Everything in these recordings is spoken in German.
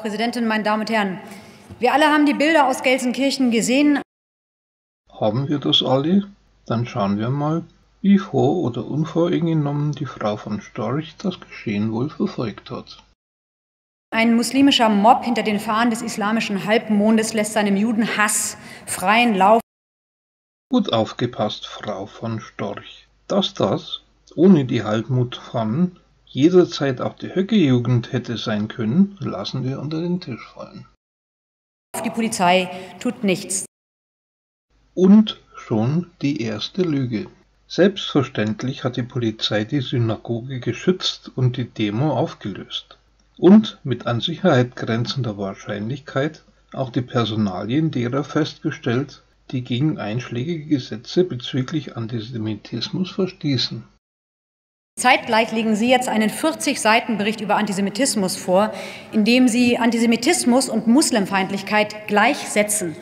Frau Präsidentin, meine Damen und Herren! Wir alle haben die Bilder aus Gelsenkirchen gesehen. Haben wir das alle? Dann schauen wir mal, wie vor oder unvoreingenommen die Frau von Storch das Geschehen wohl verfolgt hat. Ein muslimischer Mob hinter den Fahnen des islamischen Halbmondes lässt seinem Judenhass freien Lauf. Gut aufgepasst, Frau von Storch. Dass das, ohne die Halbmutfahnen, jederzeit auch die Höcke-Jugend hätte sein können, lassen wir unter den Tisch fallen. Die Polizei tut nichts. Und schon die erste Lüge. Selbstverständlich hat die Polizei die Synagoge geschützt und die Demo aufgelöst. Und mit an Sicherheit grenzender Wahrscheinlichkeit auch die Personalien derer festgestellt, die gegen einschlägige Gesetze bezüglich Antisemitismus verstießen. Zeitgleich legen Sie jetzt einen 40-Seiten-Bericht über Antisemitismus vor, in dem Sie Antisemitismus und Muslimfeindlichkeit gleichsetzen.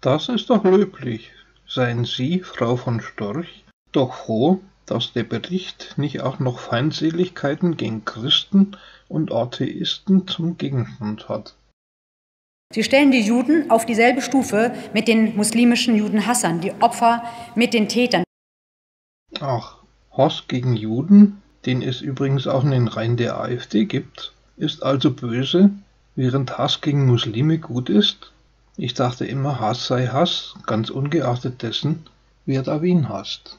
Das ist doch löblich. Seien Sie, Frau von Storch, doch froh, dass der Bericht nicht auch noch Feindseligkeiten gegen Christen und Atheisten zum Gegenstand hat. Sie stellen die Juden auf dieselbe Stufe mit den muslimischen Judenhassern, die Opfer mit den Tätern. Ach, Hass gegen Juden, den es übrigens auch in den Reihen der AfD gibt, ist also böse, während Hass gegen Muslime gut ist? Ich dachte immer, Hass sei Hass, ganz ungeachtet dessen, wer da wen hasst.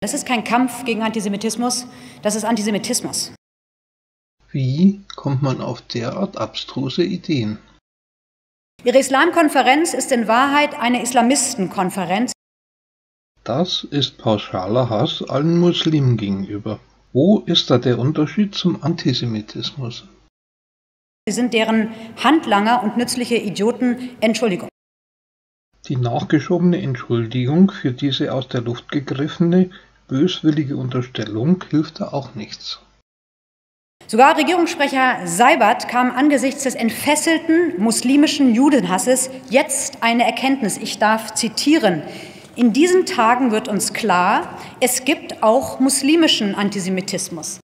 Das ist kein Kampf gegen Antisemitismus, das ist Antisemitismus. Wie kommt man auf derart abstruse Ideen? Ihre Islamkonferenz ist in Wahrheit eine Islamistenkonferenz. Das ist pauschaler Hass allen Muslimen gegenüber. Wo ist da der Unterschied zum Antisemitismus? Sie sind deren Handlanger und nützliche Idioten. Entschuldigung. Die nachgeschobene Entschuldigung für diese aus der Luft gegriffene, böswillige Unterstellung hilft da auch nichts. Sogar Regierungssprecher Seibert kam angesichts des entfesselten muslimischen Judenhasses jetzt eine Erkenntnis. Ich darf zitieren. In diesen Tagen wird uns klar, es gibt auch muslimischen Antisemitismus.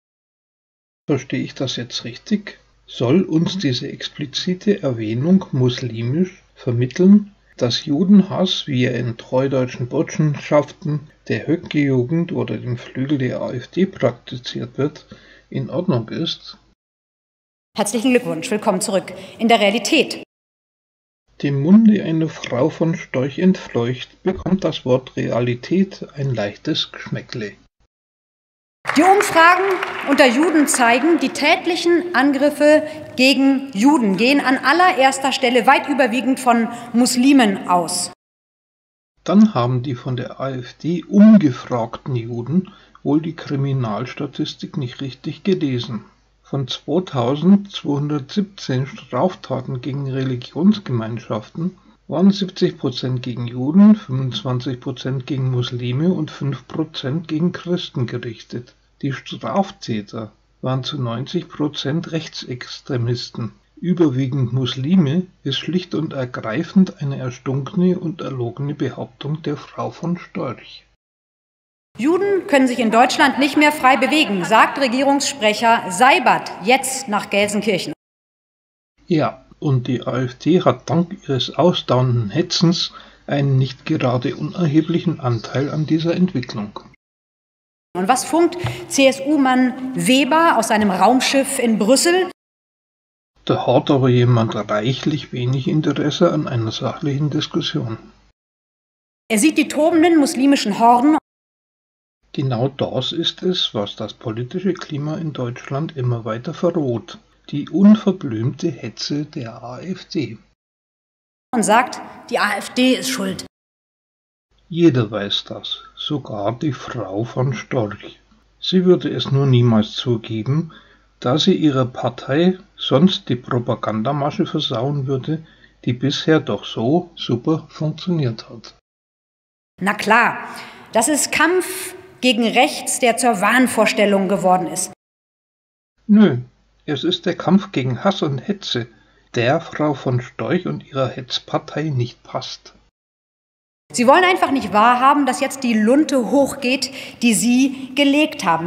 Verstehe ich das jetzt richtig? Soll uns diese explizite Erwähnung muslimisch vermitteln, dass Judenhass, wie er in treudeutschen Burschenschaften, der Höcke-Jugend oder dem Flügel der AfD praktiziert wird, in Ordnung ist? Herzlichen Glückwunsch, willkommen zurück in der Realität. Dem Munde einer Frau von Storch entfleucht, bekommt das Wort Realität ein leichtes Geschmäckle. Die Umfragen unter Juden zeigen, die tätlichen Angriffe gegen Juden gehen an allererster Stelle weit überwiegend von Muslimen aus. Dann haben die von der AfD umgefragten Juden wohl die Kriminalstatistik nicht richtig gelesen. Von 2217 Straftaten gegen Religionsgemeinschaften waren 70 Prozent gegen Juden, 25 Prozent gegen Muslime und 5 Prozent gegen Christen gerichtet. Die Straftäter waren zu 90 Prozent Rechtsextremisten. Überwiegend Muslime ist schlicht und ergreifend eine erstunkene und erlogene Behauptung der Frau von Storch. Juden können sich in Deutschland nicht mehr frei bewegen, sagt Regierungssprecher Seibert jetzt nach Gelsenkirchen. Ja, und die AfD hat dank ihres ausdauernden Hetzens einen nicht gerade unerheblichen Anteil an dieser Entwicklung. Und was funkt CSU-Mann Weber aus seinem Raumschiff in Brüssel? Da hat aber jemand reichlich wenig Interesse an einer sachlichen Diskussion. Er sieht die tobenden muslimischen Horden Genau das ist es, was das politische Klima in Deutschland immer weiter verroht, die unverblümte Hetze der AfD. Und sagt, die AfD ist schuld. Jeder weiß das, sogar die Frau von Storch. Sie würde es nur niemals zugeben, da sie ihrer Partei sonst die Propagandamasche versauen würde, die bisher doch so super funktioniert hat. Na klar, das ist Kampf gegen rechts, der zur Wahnvorstellung geworden ist. Nö, es ist der Kampf gegen Hass und Hetze, der Frau von Storch und ihrer Hetzpartei nicht passt. Sie wollen einfach nicht wahrhaben, dass jetzt die Lunte hochgeht, die Sie gelegt haben.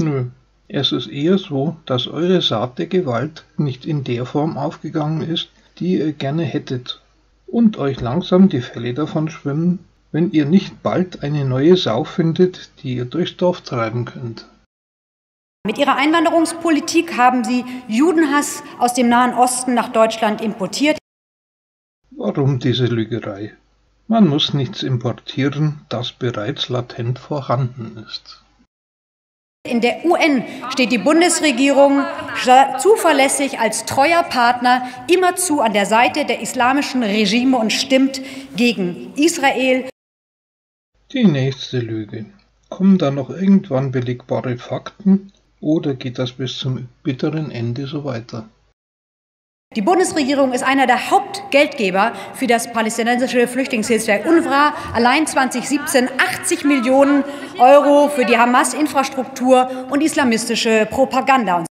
Nö, Es ist eher so, dass eure Saat der Gewalt nicht in der Form aufgegangen ist, die ihr gerne hättet, und euch langsam die Fälle davon schwimmen, wenn ihr nicht bald eine neue Sau findet, die ihr durchs Dorf treiben könnt. Mit ihrer Einwanderungspolitik haben sie Judenhass aus dem Nahen Osten nach Deutschland importiert. Warum diese Lügerei? Man muss nichts importieren, das bereits latent vorhanden ist. In der UN steht die Bundesregierung zuverlässig als treuer Partner immerzu an der Seite der islamischen Regime und stimmt gegen Israel. Die nächste Lüge. Kommen da noch irgendwann belegbare Fakten oder geht das bis zum bitteren Ende so weiter? Die Bundesregierung ist einer der Hauptgeldgeber für das palästinensische Flüchtlingshilfswerk UNRWA. Allein 2017 80 Millionen Euro für die Hamas-Infrastruktur und islamistische Propaganda.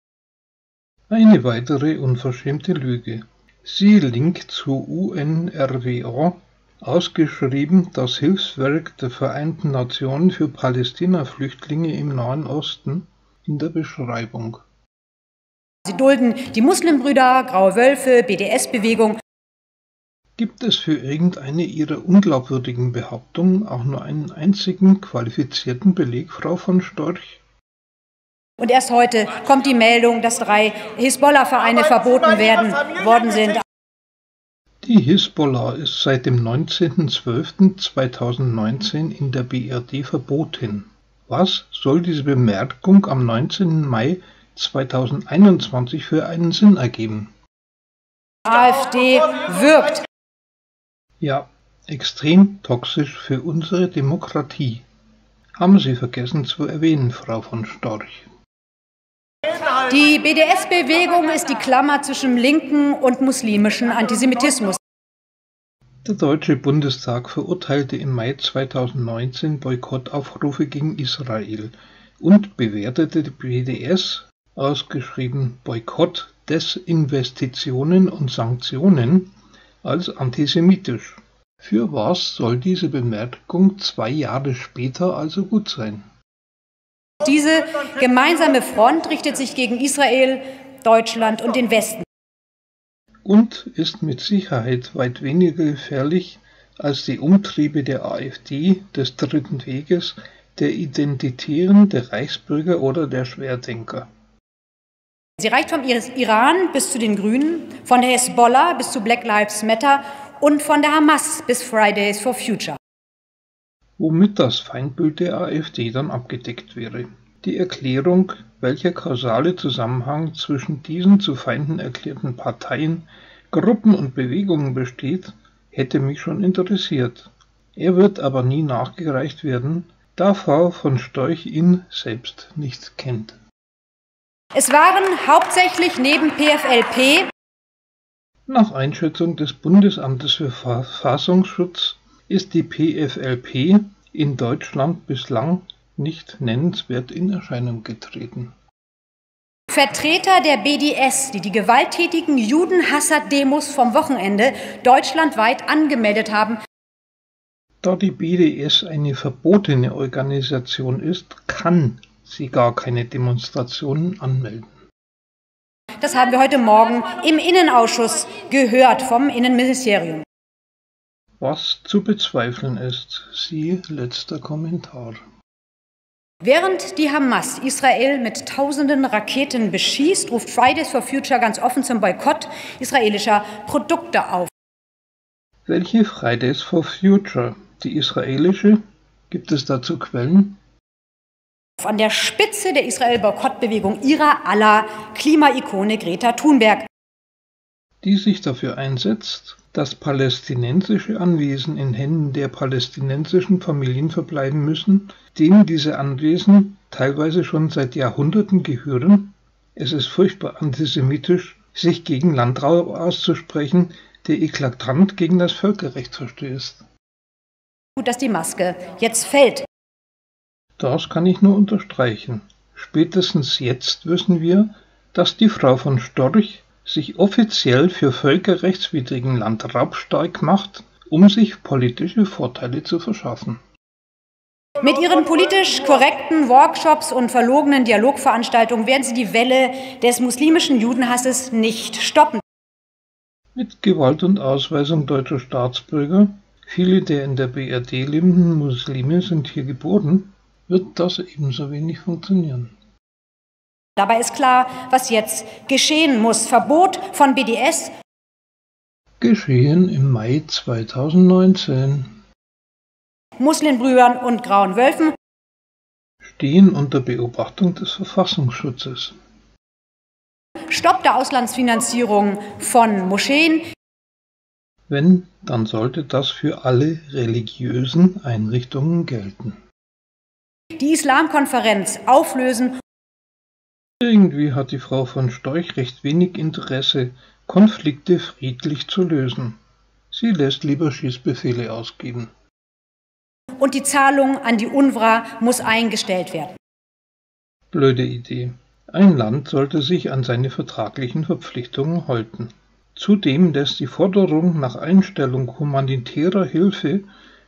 Eine weitere unverschämte Lüge. Sie Link zu UNRWA, ausgeschrieben das Hilfswerk der Vereinten Nationen für Palästina-Flüchtlinge im Nahen Osten, in der Beschreibung. Sie dulden die Muslimbrüder, Graue Wölfe, BDS-Bewegung. Gibt es für irgendeine Ihrer unglaubwürdigen Behauptungen auch nur einen einzigen qualifizierten Beleg, Frau von Storch? Und erst heute kommt die Meldung, dass drei Hisbollah-Vereine verboten werden worden sind. Die Hisbollah ist seit dem 19.12.2019 in der BRD verboten. Was soll diese Bemerkung am 19. Mai 2021 für einen Sinn ergeben? AfD wirkt. Ja, extrem toxisch für unsere Demokratie. Haben Sie vergessen zu erwähnen, Frau von Storch. Die BDS-Bewegung ist die Klammer zwischen linken und muslimischen Antisemitismus. Der Deutsche Bundestag verurteilte im Mai 2019 Boykottaufrufe gegen Israel und bewertete die BDS ausgeschrieben Boykott, Desinvestitionen und Sanktionen, als antisemitisch. Für was soll diese Bemerkung zwei Jahre später also gut sein? Diese gemeinsame Front richtet sich gegen Israel, Deutschland und den Westen. Und ist mit Sicherheit weit weniger gefährlich als die Umtriebe der AfD, des Dritten Weges, der Identitären, der Reichsbürger oder der Schwerdenker. Sie reicht vom Iran bis zu den Grünen, von der Hezbollah bis zu Black Lives Matter und von der Hamas bis Fridays for Future. Womit das Feindbild der AfD dann abgedeckt wäre. Die Erklärung, welcher kausale Zusammenhang zwischen diesen zu Feinden erklärten Parteien, Gruppen und Bewegungen besteht, hätte mich schon interessiert. Er wird aber nie nachgereicht werden, da Frau von Storch ihn selbst nicht kennt. Es waren hauptsächlich neben PFLP nach Einschätzung des Bundesamtes für Verfassungsschutz ist die PFLP in Deutschland bislang nicht nennenswert in Erscheinung getreten. Vertreter der BDS, die die gewalttätigen Judenhasser-Demos vom Wochenende deutschlandweit angemeldet haben. Da die BDS eine verbotene Organisation ist, kann sie gar keine Demonstrationen anmelden. Das haben wir heute Morgen im Innenausschuss gehört vom Innenministerium. Was zu bezweifeln ist, siehe letzter Kommentar. Während die Hamas Israel mit tausenden Raketen beschießt, ruft Fridays for Future ganz offen zum Boykott israelischer Produkte auf. Welche Fridays for Future? Die israelische? Gibt es dazu Quellen? An der Spitze der Israel-Boykottbewegung ihrer aller Klimaikone Greta Thunberg. Die sich dafür einsetzt, dass palästinensische Anwesen in Händen der palästinensischen Familien verbleiben müssen, denen diese Anwesen teilweise schon seit Jahrhunderten gehören. Es ist furchtbar antisemitisch, sich gegen Landraub auszusprechen, der eklatant gegen das Völkerrecht verstößt. Gut, dass die Maske jetzt fällt. Das kann ich nur unterstreichen. Spätestens jetzt wissen wir, dass die Frau von Storch sich offiziell für völkerrechtswidrigen Landraub stark macht, um sich politische Vorteile zu verschaffen. Mit ihren politisch korrekten Workshops und verlogenen Dialogveranstaltungen werden sie die Welle des muslimischen Judenhasses nicht stoppen. Mit Gewalt und Ausweisung deutscher Staatsbürger, viele der in der BRD lebenden Muslime sind hier geboren, wird das ebenso wenig funktionieren. Dabei ist klar, was jetzt geschehen muss. Verbot von BDS. Geschehen im Mai 2019. Muslimbrüdern und Grauen Wölfen stehen unter Beobachtung des Verfassungsschutzes. Stopp der Auslandsfinanzierung von Moscheen. Wenn, dann sollte das für alle religiösen Einrichtungen gelten. Die Islamkonferenz auflösen. Irgendwie hat die Frau von Storch recht wenig Interesse, Konflikte friedlich zu lösen. Sie lässt lieber Schießbefehle ausgeben. Und die Zahlung an die UNRWA muss eingestellt werden. Blöde Idee. Ein Land sollte sich an seine vertraglichen Verpflichtungen halten. Zudem lässt die Forderung nach Einstellung humanitärer Hilfe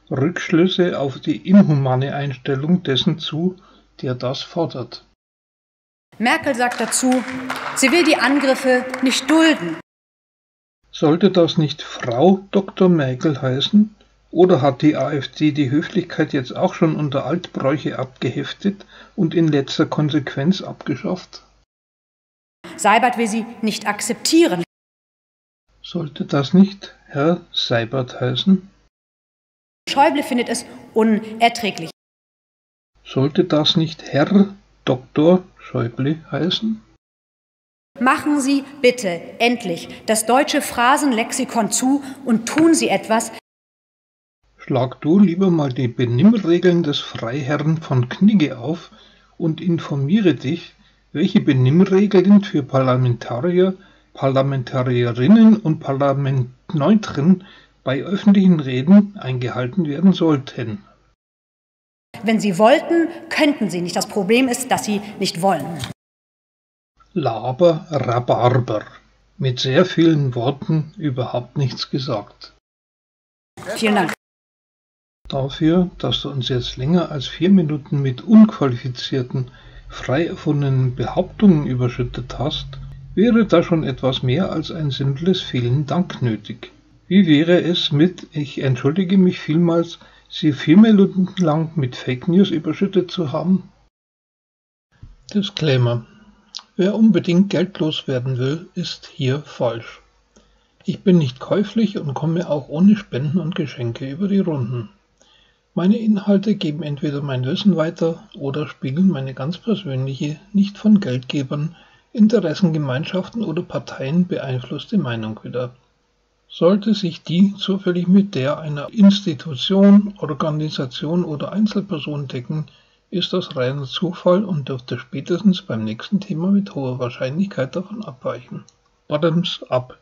Rückschlüsse auf die inhumane Einstellung dessen zu, der das fordert. Merkel sagt dazu, sie will die Angriffe nicht dulden. Sollte das nicht Frau Dr. Merkel heißen? Oder hat die AfD die Höflichkeit jetzt auch schon unter Altbräuche abgeheftet und in letzter Konsequenz abgeschafft? Seibert will sie nicht akzeptieren. Sollte das nicht Herr Seibert heißen? Schäuble findet es unerträglich. Sollte das nicht Herr Dr. Schäuble heißen? Machen Sie bitte endlich das deutsche Phrasenlexikon zu und tun Sie etwas. Schlag du lieber mal die Benimmregeln des Freiherrn von Knigge auf und informiere dich, welche Benimmregeln für Parlamentarier, Parlamentarierinnen und Parlamentneutren bei öffentlichen Reden eingehalten werden sollten. Wenn Sie wollten, könnten Sie nicht. Das Problem ist, dass Sie nicht wollen. Laber, Rhabarber. Mit sehr vielen Worten überhaupt nichts gesagt. Vielen Dank. Dafür, dass du uns jetzt länger als vier Minuten mit unqualifizierten, frei erfundenen Behauptungen überschüttet hast, wäre da schon etwas mehr als ein simples Vielen Dank nötig. Wie wäre es mit Ich entschuldige mich vielmals, Sie vier Minuten lang mit Fake News überschüttet zu haben? Disclaimer. Wer unbedingt geldlos werden will, ist hier falsch. Ich bin nicht käuflich und komme auch ohne Spenden und Geschenke über die Runden. Meine Inhalte geben entweder mein Wissen weiter oder spiegeln meine ganz persönliche, nicht von Geldgebern, Interessengemeinschaften oder Parteien beeinflusste Meinung wider. Sollte sich die zufällig mit der einer Institution, Organisation oder Einzelperson decken, ist das reiner Zufall und dürfte spätestens beim nächsten Thema mit hoher Wahrscheinlichkeit davon abweichen. Bottoms up